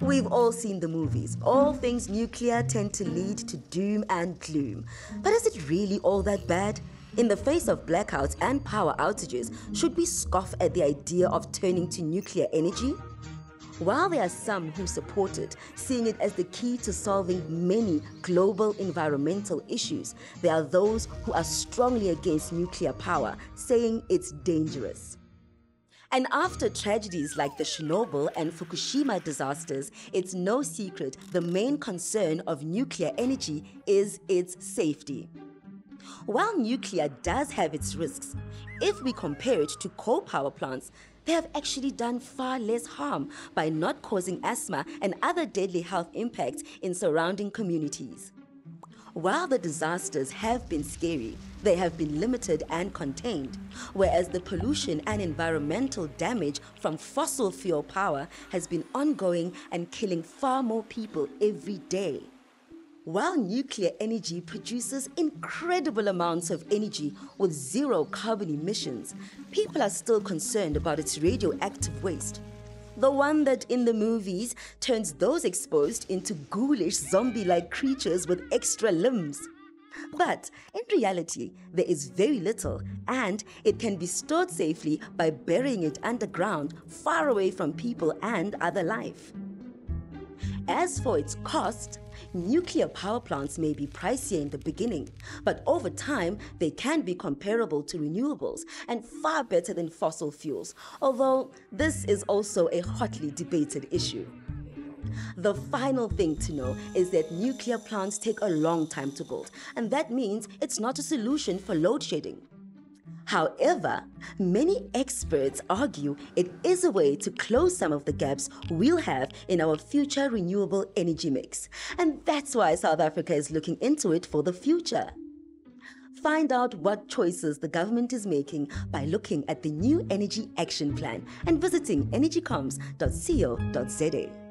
We've all seen the movies. All things nuclear tend to lead to doom and gloom. But is it really all that bad? In the face of blackouts and power outages, should we scoff at the idea of turning to nuclear energy? While there are some who support it, seeing it as the key to solving many global environmental issues, there are those who are strongly against nuclear power, saying it's dangerous. And after tragedies like the Chernobyl and Fukushima disasters, it's no secret the main concern of nuclear energy is its safety. While nuclear does have its risks, if we compare it to coal power plants, they have actually done far less harm by not causing asthma and other deadly health impacts in surrounding communities. While the disasters have been scary, they have been limited and contained, whereas the pollution and environmental damage from fossil fuel power has been ongoing and killing far more people every day. While nuclear energy produces incredible amounts of energy with zero carbon emissions, people are still concerned about its radioactive waste. The one that in the movies turns those exposed into ghoulish zombie like creatures with extra limbs. But in reality, there is very little, and it can be stored safely by burying it underground, far away from people and other life. As for its cost, nuclear power plants may be pricier in the beginning, but over time they can be comparable to renewables and far better than fossil fuels, although this is also a hotly debated issue. The final thing to know is that nuclear plants take a long time to build, and that means it's not a solution for load shedding. However, many experts argue it is a way to close some of the gaps we'll have in our future renewable energy mix. And that's why South Africa is looking into it for the future. Find out what choices the government is making by looking at the new Energy Action Plan and visiting energycoms.co.za.